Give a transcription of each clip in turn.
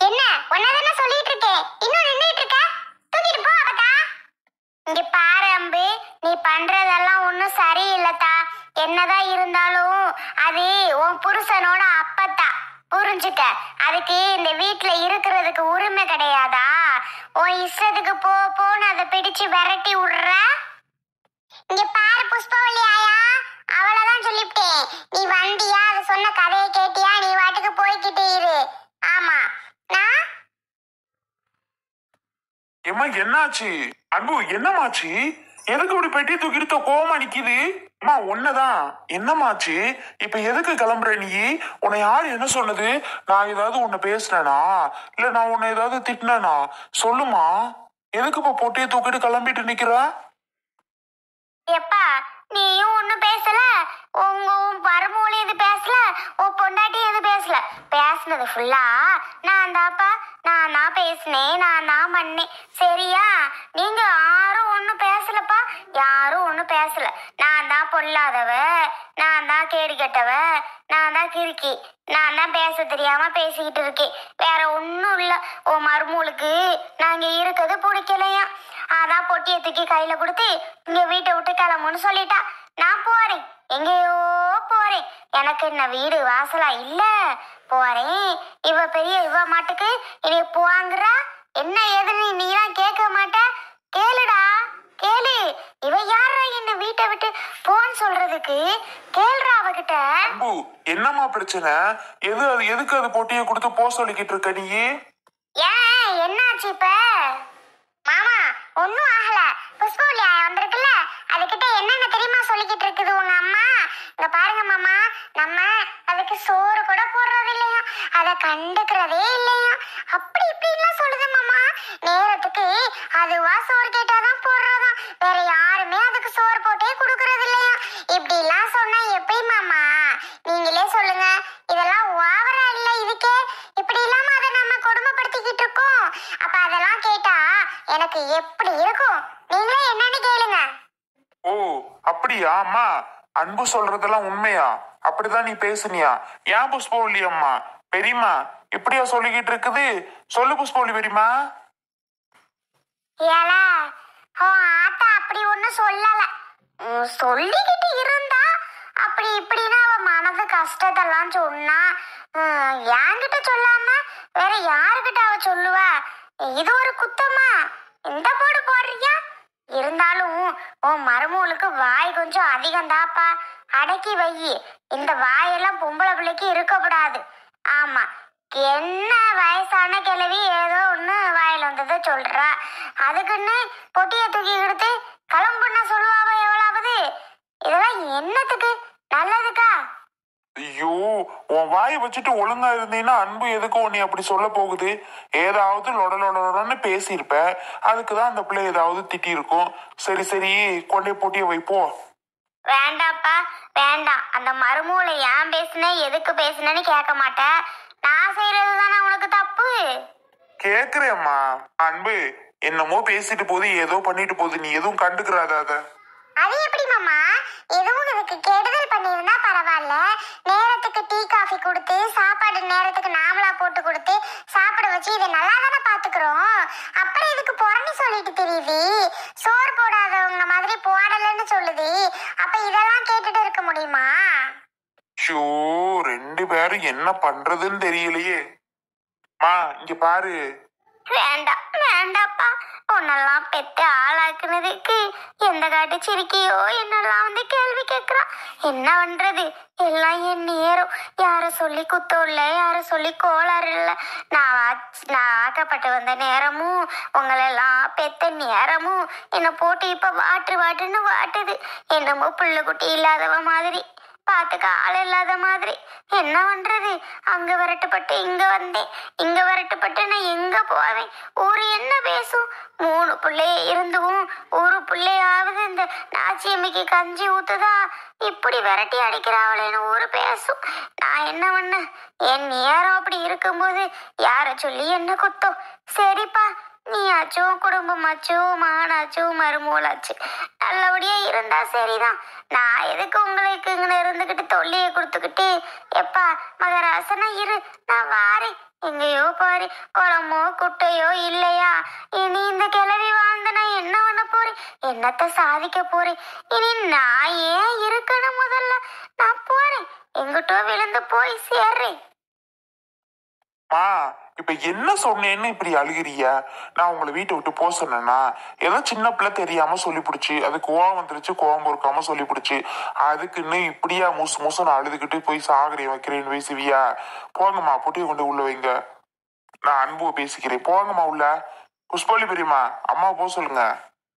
என்ன? ஒன்னதானே சொல்லிட்டு இருக்கேன் இன்னும் நின்னுட்டு இருக்க தூக்கிட்டு போ அப்பதா இங்க பாரு அம்பு நீ பண்றதெல்லாம் ஒன்றும் சரியில்லைத்தா. என்னதான் இருந்தாலும் அது உன் புருஷனோட அப்பத்தா. புரிஞ்சுக்க? அதுக்கு இந்த வீட்டுல இருக்கிறதுக்கு உரிமை கிடையாதா? உன் இஷ்டத்துக்கு போ போன்னு அதை பிடிச்சு விரட்டி விடுற? இங்க பாரு புஷ்பவல்லி ஆயா. அவளதான் சொல்லிவிட்டேன். நீ வண்டியா அது சொன்ன கதை கேட்டியா நீ வாட்டுக்கு போய்கிட்டே இரு ஆமா நான் அம்மா என்னாச்சு? அன்பு என்னமாச்சு? எதுக்கு இப்படி பெட்டி தூக்கிட்டு கோவமா நிக்குது? அம்மா ஒன்னதான் என்னமாச்சு? இப்ப எதுக்கு கிளம்புற நீ? உன்னை யார் என்ன சொன்னது? நான் ஏதாவது உன்னை பேசினேனா? இல்ல நான் உன்னை ஏதாவது திட்டினேனா? சொல்லுமா. எதுக்கு இப்ப பொட்டியை தூக்கிட்டு கிளம்பிட்டு நிக்கிற? எப்பா நீயும் ஒன்றும் பேசல? உங்க உன் எது இது பேசல? உன் பொண்டாட்டி எது பேசல? பேசுனது ஃபுல்லா நான் தாப்பா நான் தான் பேசினேன் நான் தான் பண்ணேன். சரியா? நீங்க யாரும் ஒன்றும் பேசலப்பா. யாரும் ஒன்றும் பேசல. நான் தான் பொல்லாதவ நான் தான் கேடு கெட்டவ. நான் தான் கிறுக்கி. நான் தான் பேச தெரியாம பேசிக்கிட்டு இருக்கேன். வேற ஒன்றும் இல்லை. உன் மருமூளுக்கு நாங்க இருக்கிறது பிடிக்கலையா? அதான் பொட்டியை தூக்கி கையில கொடுத்து இங்க வீட்டை விட்டு கிளம்புன்னு சொல்லிட்டா. நான் போறேன். எங்கேயோ போறேன். எனக்கு என்ன வீடு வாசலா இல்ல. போறேன். இவ பெரிய இவ மாட்டுக்கு இனி போவாங்கிறா என்ன ஏதுன்னு நீலாம் கேட்க மாட்ட. கேளுடா. கேளு. இவ யாரா என்ன வீட்டை விட்டு போ சொல்றதுக்கு கேளுடா அவகிட்ட. அன்பு என்னம்மா பிரச்சனை? எது அது எதுக்கு அது பொட்டியை கொடுத்து போ சொல்லிக்கிட்டு இருக்க நீ? ஏன் என்னாச்சு இப்ப? மாமா ஒன்னும் ஆகல. புஷ்பவல்லி ஆயா வந்திருக்குல்ல? அதுகிட்ட என்னென்ன தெரியுமா சொல்லிக்கிட்டு இருக்குது உங்க அம்மா? இங்க பாருங்க மாமா நம்ம அதுக்கு சோறு கூட போடுறது இல்லையா? அதை கண்டுக்கிறதே இல்லையா? அப்படி இப்படின்லாம் சொல்லுது மாமா. நேரத்துக்கு அதுவா சோறு கேட்டாதான் போடுறதா. வேற யாருமே அதுக்கு சோறு போட்டே கொடுக்கறது இல்லையா இப்படி எல்லாம் சொன்னா எப்படி மாமா நீங்களே சொல்லுங்க இதெல்லாம் ஓவரா இல்ல இதுக்கே இப்படி நம்ம கொடுமைப்படுத்திக்கிட்டு இருக்கோம். அப்ப அதெல்லாம் கேட்டா எனக்கு எப்படி இருக்கும்? நீங்களே என்னன்னு கேளுங்க. ஓ அப்படியா? அம்மா அன்பு சொல்றதெல்லாம் உண்மையா? அப்படிதான் நீ பேசுனியா? ஏன் புஷ்பவல்லி அம்மா பெரியம்மா இப்படியா சொல்லிக்கிட்டு இருக்குது? சொல்லு புஷ்பவல்லி பெரியம்மா. ஏல உன் ஆத்தா அப்படி ஒன்றும் சொல்லல. சொல்லிக்கிட்டு இருந்தா அப்படி இப்படின்னு அவ மனது கஷ்டத்தெல்லாம் சொன்னா என்கிட்ட சொல்லாம வேற யாருக்கிட்ட அவ சொல்லுவா? இது ஒரு குத்தமா? இந்த போடு போடுறியா? இருந்தாலும் உன் மருமூலுக்கு வாய் கொஞ்சம் அதிகம்தாப்பா. அடக்கி வை. இந்த வாயெல்லாம் பொம்பளை பிள்ளைக்கு இருக்கக்கூடாது. ஆமா. என்ன வயசான கிழவி ஏதோ ஒண்ணு வாயில வந்ததை சொல்றா. அதுக்குன்னு பொட்டிய தூக்கி கொடுத்து கிளம்புன சொல்லுவாவ எவ்வளவு? இதெல்லாம் என்னத்துக்கு? நல்லதுக்கா? ஐயோ உன் வாயை வச்சுட்டு ஒழுங்கா இருந்தீன்னா அன்பு எதுக்கு உன்னை அப்படி சொல்ல போகுது? ஏதாவது லொட லொட லொடன்னு பேசியிருப்ப அதுக்கு தான் அந்த பிள்ளை ஏதாவது திட்டி இருக்கும் சரி சரி கொண்டே போட்டிய வைப்போ வேண்டாப்பா வேண்டாம். அந்த மருமூளை ஏன் பேசுன எதுக்கு பேசுனேன்னு கேட்க மாட்டேன் நான் செய்யறது தானே உனக்கு தப்பு? கேக்குறேம்மா. அன்பு என்னமோ பேசிட்டு போகுது ஏதோ பண்ணிட்டு போகுது. நீ எதுவும் கண்டுக்கிறாத அத. அது எப்படி மாமா? எதுவும் எனக்கு கெடுதல் பண்ணியிருந்தா பரவாயில்ல. நேரத்துக்கு டீ காஃபி கொடுத்து சாப்பாடு நேரத்துக்கு நாமளா போட்டு கொடுத்து சாப்பிட வச்சு இதை நல்லா தானே பாத்துக்கிறோம் அப்புறம் இதுக்கு புறணி சொல்லிட்டு தெரியுது? சோறு போடாதவங்க மாதிரி போடலன்னு சொல்லுது. அப்ப இதெல்லாம் கேட்டுட்டு இருக்க முடியுமா? ஷோ ரெண்டு பேரும் என்ன பண்றதுன்னு தெரியலையே. மா இங்க பாரு. வேண்டாம் வேண்டாப்பா உன்னெல்லாம் பெத்து ஆளாக்குனதுக்கு எந்த காட்டு சிரிக்கியோ என்னெல்லாம் வந்து கேள்வி கேட்குறா? என்ன பண்றது? எல்லாம் என் நேரம். யாரை சொல்லி குத்தம் இல்லை யாரை சொல்லி கோளாறு இல்லை. நான் நான் ஆக்கப்பட்டு வந்த நேரமும் உங்களெல்லாம் பெத்த நேரமும் என்னை போட்டு இப்போ வாட்டு வாட்டுன்னு வாட்டுது. என்னமோ புள்ள குட்டி இல்லாதவ மாதிரி. பார்த்துக்க ஆள் இல்லாத மாதிரி. என்ன பண்றது? அங்க விரட்டுப்பட்டு இங்க வந்தேன். இங்க விரட்டுப்பட்டு நான் எங்க போவேன்? ஊரு என்ன பேசும்? மூணு பிள்ளைய இருந்தும் ஒரு பிள்ளையாவது இந்த நாச்சியம்மைக்கு கஞ்சி ஊத்துதா? இப்படி விரட்டி அடிக்கிறாவளேன்னு ஒரு பேசும். நான் என்ன பண்ண? என் நேரம் அப்படி இருக்கும்போது யாரை சொல்லி என்ன குத்தம்? சரிப்பா நீயாச்சும் குடும்பமாச்சும் மானாச்சும் மருமூளாச்சு நல்லபடியா இருந்தா சரிதான். நான் எதுக்கு உங்களுக்கு இங்கே இருந்துக்கிட்டு தொல்லையை கொடுத்துக்கிட்டு? எப்பா மகராசனா இரு. நான் வாரேன். எங்கேயோ பாரு குளமோ குட்டையோ இல்லையா? இனி இந்த கிளவி வாழ்ந்து நான் என்ன பண்ண போறேன்? என்னத்த சாதிக்க போறேன்? இனி நான் ஏன் இருக்கணும் முதல்ல? நான் போறேன். எங்கிட்டோ விழுந்து போய் சேர்றேன். இப்ப என்ன சொன்னேன்னு இப்படி அழுகிறிய நான் உங்களை வீட்டை விட்டு போக சொன்னேன்னா ஏதோ சின்ன பிள்ளை தெரியாம சொல்லி பிடிச்சி அது கோவம் வந்துருச்சு கோவம் பொறுக்காம சொல்லி பிடிச்சி அதுக்குன்னு இப்படியா மூசு மூசு நான் அழுதுகிட்டு போய் சாகரியம் வைக்கிறேன்னு பேசுவியா போங்கம்மா பொட்டியை கொண்டு உள்ள வைங்க. நான் அன்புவை பேசிக்கிறேன். போங்கம்மா உள்ள. புஷ்பலி பெரியம்மா அம்மா போக சொல்லுங்க.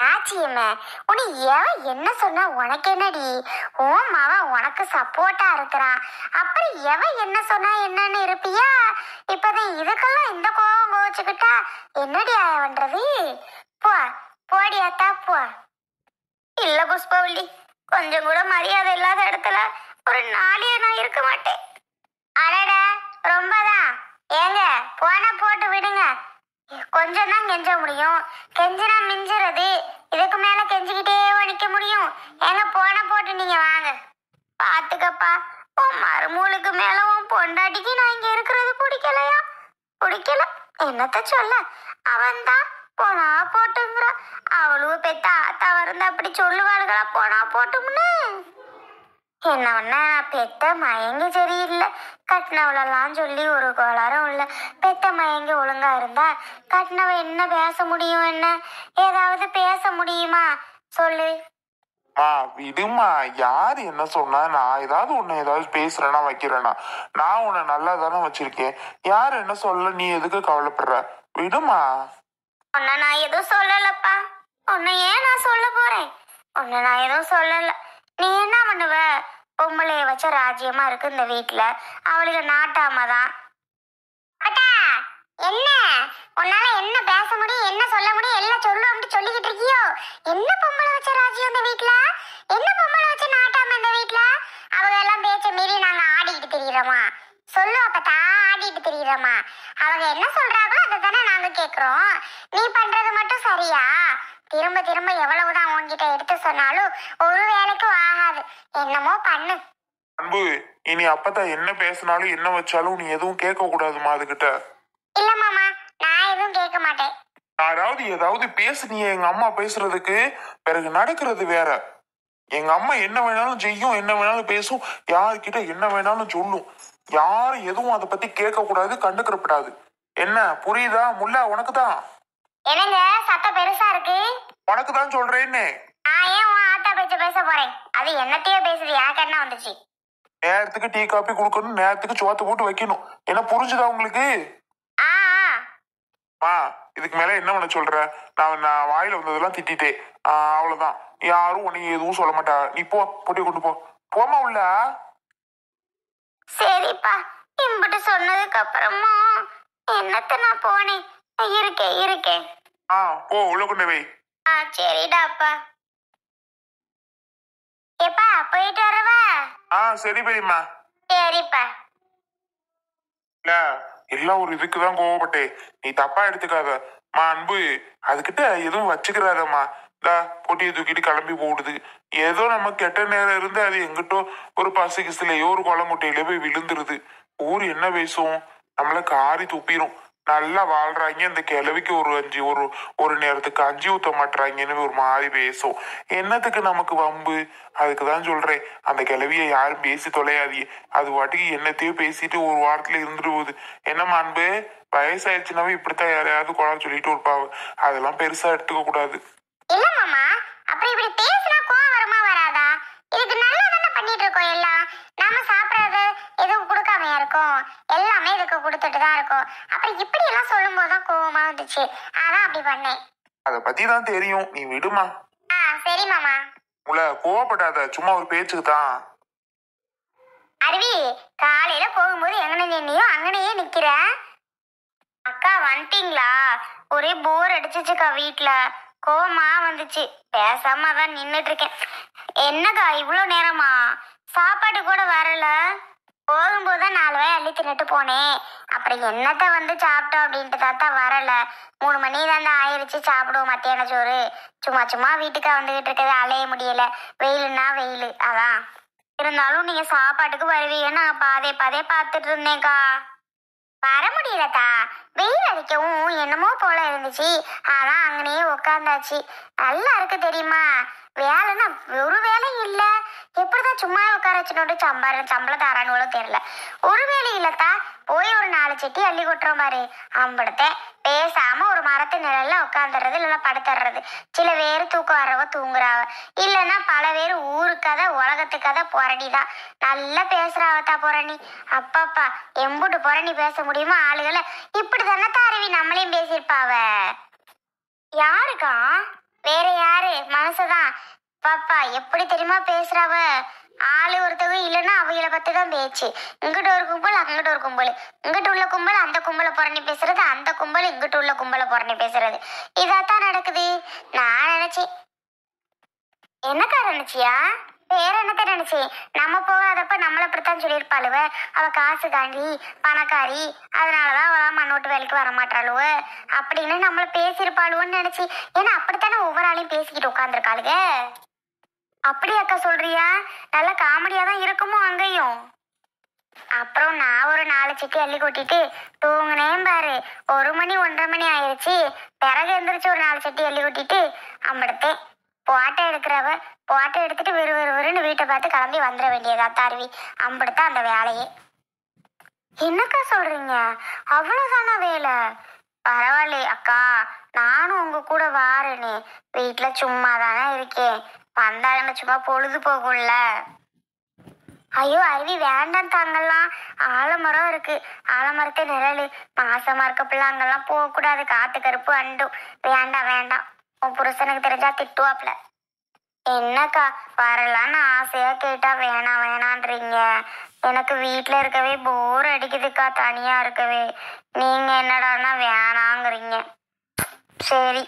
ஆச்சியம்மா உன்னை எவன் என்ன சொன்னா உனக்கு என்னடி? உன் மாவன் உனக்கு சப்போர்ட்டா இருக்கிறான் அப்புறம் எவன் என்ன சொன்னா என்னன்னு இருப்பியா? இப்பதான் இதுக்கெல்லாம் இந்த கோபம் கோவச்சுக்கிட்டா என்னடி ஆய பண்றது? போ போடி அத்தா போ. இல்ல புஷ்பவல்லி கொஞ்சம் கூட மரியாதை இல்லாத இடத்துல ஒரு நாளைய நான் இருக்க மாட்டேன். அடடா ரொம்பதான். ஏங்க போனா போட்டு விடுங்க. கொஞ்சம் தான் கெஞ்ச முடியும். கெஞ்சினா மிஞ்சுறது. இதுக்கு மேல கெஞ்சிக்கிட்டே நிக்க முடியும். எங்க போன போட்டு நீங்க வாங்க. பாத்துக்கப்பா. உன் மருமூளுக்கு மேல உன் பொண்டாட்டிக்கு நான் இங்க இருக்கிறது பிடிக்கலையா? பிடிக்கல. என்னத்த சொல்ல? அவன் தான் போனா போட்டுங்கிறா. அவளும் பெத்த ஆத்தா வருந்த அப்படி சொல்லுவாளுகளா போனா போட்டும்னு. என்ன ஒண்ணா பெத்த மயங்கி சரியில்லை. கட்டினவளெல்லாம் சொல்லி ஒரு கோளாறும் இல்லை. பெத்த மயங்கி ஒழுங்கா இருந்தா கட்டினவ என்ன பேச முடியும் என்ன? ஏதாவது பேச முடியுமா? சொல்லு. மா விடுமா. யார் என்ன சொன்னா? நான் ஏதாவது உன்னை ஏதாவது பேசுறேனா வைக்கிறேனா. நான் உன்னை நல்லா தானே வச்சிருக்கேன். யார் என்ன சொல்ல நீ எதுக்கு கவலைப்படுற? விடுமா. உன்னை நான் எதுவும் சொல்லலப்பா. உன்னை ஏன் நான் சொல்ல போறேன்? உன்னை நான் எதுவும் சொல்லல. நீ என்ன பண்ணுவ பொம்பளைய வச்ச ராஜ்யமா இருக்கு இந்த வீட்டுல அவளுக்கு நாட்டாம தான். என்ன? உன்னால என்ன பேச முடியும் என்ன சொல்ல முடியும் எல்லாம் சொல்லுவோம்னு சொல்லிக்கிட்டு இருக்கியோ? என்ன பொம்பளை வச்ச ராஜ்யம் இந்த வீட்டுல என்ன பொம்பளை வச்ச நாட்டாம இந்த வீட்டுல அவங்க எல்லாம் பேச்ச மீறி நாங்க ஆடிக்கிட்டு தெரியுறோமா? சொல்லு அப்பத்தா ஆடிட்டு தெரியுறோமா? அவங்க என்ன சொல்றாங்களோ அதை தானே நாங்க கேக்குறோம். நீ பண்றது மட்டும் சரியா? திரும்ப திரும்ப எவ்வளவுதான் உன்கிட்ட எடுத்து சொன்னாலும் ஒரு வேலைக்கும் ஆகாது. என்னமோ பண்ணு. அன்பு இனி அப்பதான் என்ன பேசினாலும் என்ன வச்சாலும் நீ எதுவும் கேட்க கூடாதுமா அதுகிட்ட. இல்ல மாமா நான் எதுவும் கேட்க மாட்டேன். யாராவது ஏதாவது பேசுனிய எங்க அம்மா பேசுறதுக்கு பிறகு நடக்கிறது வேற. எங்க அம்மா என்ன வேணாலும் செய்யும் என்ன வேணாலும் பேசும் யார்கிட்ட என்ன வேணாலும் சொல்லும். யாரும் எதுவும் அதை பத்தி கேட்க கூடாது கண்டுக்கிறப்படாது. என்ன புரியுதா முல்லா உனக்கு தான் என்னங்க சத்தம் பெருசா இருக்கு? உனக்கு தான் சொல்றேன்னு. நான் ஏன் உன் ஆத்தா பேச்ச பேச போறேன்? அது என்னத்தையோ பேசுது எனக்கு என்ன வந்துச்சு? நேரத்துக்கு டீ காப்பி கொடுக்கணும் நேரத்துக்கு சோத்து போட்டு வைக்கணும். என்ன புரிஞ்சுதா உங்களுக்கு? ஆ இதுக்கு மேல என்ன பண்ண சொல்ற? நான் நான் வாயில வந்ததெல்லாம் திட்டிட்டேன். ஆ, அவ்வளவுதான். யாரும் உன்னை எதுவும் சொல்ல மாட்டா. நீ போ பொட்டி கொண்டு போ. போமா உள்ள. சரிப்பா. இம்பிட்டு சொன்னதுக்கு அப்புறமா என்னத்த நான் போனேன்? இருக்கேன் இருக்கேன். ஆ போ உள்ள கொண்டு வை ஆ சரிடா அப்பா. ஏப்பா போயிட்டு வரவா? ஆ சரி பெரியம்மா. சரிப்பா. இல்ல எல்லாம் ஒரு இதுக்கு தான் கோவப்பட்டேன் நீ தப்பா எடுத்துக்காத. மா அன்பு அதுகிட்ட எதுவும் வச்சுக்கிறாதம்மா. இந்தா பொட்டியை தூக்கிட்டு கிளம்பி போடுது. ஏதோ நம்ம கெட்ட நேரம் இருந்து அது எங்கிட்டோ ஒரு பசு கிசுலையோ ஒரு குளமுட்டையில போய் விழுந்துருது. ஊர் என்ன பேசும்? நம்மள காரி துப்பிரும். நல்லா வாழ்றாங்க. இந்த கிழவிக்கு ஒரு அஞ்சு ஒரு ஒரு நேரத்துக்கு அஞ்சு ஊத்த மாட்டுறாங்கன்னு ஒரு மாதிரி பேசும். என்னத்துக்கு நமக்கு வம்பு? அதுக்கு தான் சொல்றேன். அந்த கிழவிய யாரும் பேசி தொலையாதீங்க. அது வாட்டுக்கு என்னத்தையோ பேசிட்டு ஒரு வாரத்துல இருந்துட்டு போகுது. என்னம்மா அன்பு? வயசாயிடுச்சுனாவே இப்படித்தான் யாரையாவது குழந்தை சொல்லிட்டு இருப்பாங்க. அதெல்லாம் பெருசா எடுத்துக்க கூடாது. இல்ல மாமா. அப்புறம் இப்படி பேச கோவம் வருமா வராதா இதுக்கு நல்லா தானே பண்ணிட்டு இருக்கோம் எல்லாம் நாம சாப்பிடறது எதுவும் கொடுக்காமையா இருக்கும் எல்லாமே கொடுத்துட்டு தான் இருக்கும். அப்புறம் இப்படி எல்லாம் சொல்லும் போதுதான் கோவமா வந்துச்சு. அதான் அப்படி பண்ணேன். அதை பத்தி தான் தெரியும். நீ விடுமா. ஆ சரி மாமா. உள்ள கோவப்படாத. சும்மா ஒரு பேச்சுக்கு தான் அருவி காலையில போகும்போது எங்கன நின்னியோ அங்கனையே நிக்கிற. அக்கா வந்துட்டீங்களா? ஒரே போர் அடிச்சிச்சுக்கா வீட்ல. கோவமா வந்துச்சு. பேசாம தான் நின்னுட்டு இருக்கேன். என்னக்கா இவ்வளோ நேரமா? சாப்பாடு கூட வரல. போகும்போது தான் நாலு வாய் அள்ளி தின்னுட்டு போனேன். அப்புறம் என்னத்த வந்து சாப்பிட்டோம் அப்படின்ட்டு தாத்தா வரல. மூணு மணி தான் ஆயிடுச்சு சாப்பிடுவோம் மத்தியான சோறு. சும்மா சும்மா வீட்டுக்கா வந்துகிட்டு இருக்கிறது அலைய முடியல. வெயிலுன்னா வெயில் அதான். இருந்தாலும் நீங்க சாப்பாட்டுக்கு வருவீங்கன்னு நான் பாதே பாதே பார்த்துட்டு இருந்தேன்க்கா. வர முடியலத்தா வெயில் அடிக்கவும் என்னமோ போல இருந்துச்சு. அதான் அங்கனையே உட்காந்தாச்சு நல்லா இருக்கு தெரியுமா? வேலைன்னா ஒரு வேலையும் இல்ல. எப்படிதான் சும்மா உட்கார வச்சுட்டு சம்பாரம் சம்பளம் தரானுவளோ தெரியல. ஒரு வேலை இல்லத்தா போய் ஒரு நாலு செட்டி அள்ளி கொட்டுறோம் மாதிரி அம்படத்தை பேசாம ஒரு மரத்து நிழல்ல உட்காந்துடுறது இல்லைன்னா படுத்துடுறது. சில பேர் தூக்கம் வரவ தூங்குறாவ. இல்லைன்னா பல பேர் ஊரு கதை உலகத்து கதை புரணிதான் நல்லா பேசுறாவத்தா புரணி அப்பப்பா எம்புட்டு புரணி பேச முடியுமா? ஆளுகளை. இப்படி தானே அருவி நம்மளையும் பேசியிருப்பாவ. யாருக்கா? வேற யாரு? மனசுதான். பாப்பா எப்படி தெரியுமா பேசுறவ? ஆளு ஒருத்தவங்க இல்லைன்னா அவங்கள பத்தி தான் பேச்சு. இங்கிட்ட ஒரு கும்பல் அங்கிட்ட ஒரு கும்பல். இங்கிட்ட உள்ள கும்பல் அந்த கும்பலை புறணி பேசுறது அந்த கும்பல் இங்கிட்ட உள்ள கும்பலை புறணி பேசுறது. இதாத்தான் நடக்குது. நான் நினைச்சேன் என்னக்கா நினைச்சியா? வேற என்னத்த நினைச்சு? நம்ம போகாதப்ப நம்மள அப்படித்தான் சொல்லியிருப்பாளுவ. அவ காசு காண்டி பணக்காரி. அதனாலதான் அவ மண்ணோட்டு வேலைக்கு வர மாட்டாளுவ. அப்படின்னு நம்மள பேசியிருப்பாளுவன்னு நினைச்சு. ஏன்னா அப்படித்தானே ஒவ்வொரு ஆளையும் பேசிக்கிட்டு உட்காந்துருக்காளுங்க அப்படி அக்கா சொல்றியா? நல்ல காமெடியா தான் இருக்குமோ அங்கேயும். அப்புறம் நான் ஒரு நாலு சிட்டி அள்ளி கொட்டிட்டு தூங்குனேன் பாரு. ஒரு மணி ஒன்றரை மணி ஆயிடுச்சு பிறகு எந்திரிச்சு ஒரு நாலு சட்டி அள்ளி கொட்டிட்டு அம்படுத்தேன். போட்டோ எடுக்கிறவ போட்டோ எடுத்துட்டு விறு விறுவிறுன்னு வீட்டை பார்த்து கிளம்பி வந்துட வேண்டியதா தாருவி. அம்படுத்த அந்த வேலையே. என்னக்கா சொல்றீங்க? அவ்வளவுதானா வேலை? பரவாயில்லையே அக்கா. நானும் உங்க கூட வாரேனே. வீட்டில் சும்மா தானே இருக்கேன். வந்தாலுமே சும்மா பொழுது போகும்ல. ஐயோ அருவி வேண்டாம் தாங்கலாம். ஆலமரம் இருக்கு. ஆலமரத்தை நிழலு. மாசமா இருக்க பிள்ளைங்கெல்லாம் போகக்கூடாது. காத்து கருப்பு அண்டும். வேண்டாம் வேண்டாம். உன் புருஷனுக்கு தெரிஞ்சா திட்டுவாப்ல என்னக்கா வரலான்னு ஆசையா கேட்டா வேணாம் வேணான்றீங்க. எனக்கு வீட்டுல இருக்கவே போர் அடிக்குதுக்கா தனியா இருக்கவே. நீங்க என்னடான்னா வேணாங்கிறீங்க. சரி.